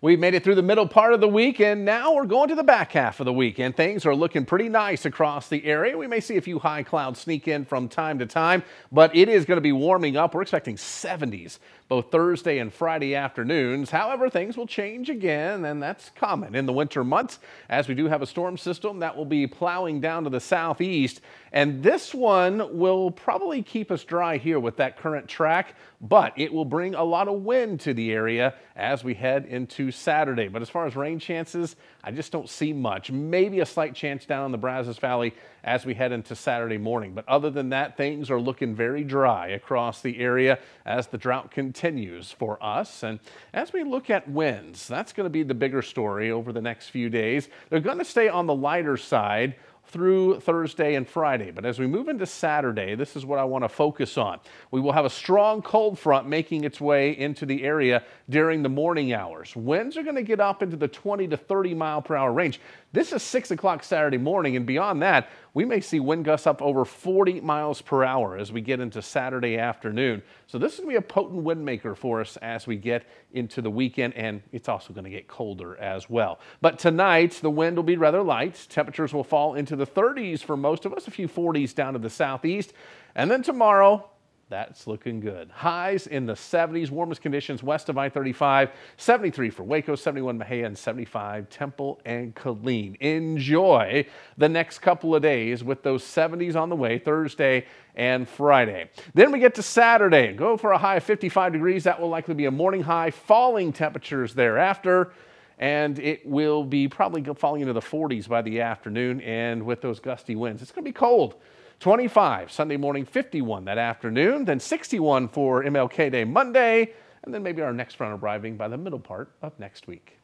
We've made it through the middle part of the week and now we're going to the back half of the week and things are looking pretty nice across the area. We may see a few high clouds sneak in from time to time, but it is going to be warming up. We're expecting 70s both Thursday and Friday afternoons. However, things will change again, and that's common in the winter months as we do have a storm system that will be plowing down to the southeast. And this one will probably keep us dry here with that current track, but it will bring a lot of wind to the area as we head into Saturday. But as far as rain chances, I just don't see much. Maybe a slight chance down in the Brazos Valley as we head into Saturday morning. But other than that, things are looking very dry across the area as the drought continues for us. And as we look at winds, that's going to be the bigger story over the next few days. They're going to stay on the lighter side through Thursday and Friday. But as we move into Saturday, this is what I want to focus on. We will have a strong cold front making its way into the area during the morning hours. Winds are going to get up into the 20 to 30 mile per hour range. This is 6 o'clock Saturday morning, and beyond that, we may see wind gusts up over 40 miles per hour as we get into Saturday afternoon. So this is going to be a potent wind maker for us as we get into the weekend, and it's also going to get colder as well. But tonight, the wind will be rather light. Temperatures will fall into the 30s for most of us, a few 40s down to the southeast. And then tomorrow, that's looking good. Highs in the 70s, warmest conditions west of I-35, 73 for Waco, 71 Mexia, and 75 Temple and Killeen. Enjoy the next couple of days with those 70s on the way Thursday and Friday. Then we get to Saturday. Go for a high of 55 degrees. That will likely be a morning high, falling temperatures thereafter and it will be probably falling into the 40s by the afternoon and with those gusty winds. It's going to be cold. 25 Sunday morning, 51 that afternoon, then 61 for MLK Day Monday, and then maybe our next front arriving by the middle part of next week.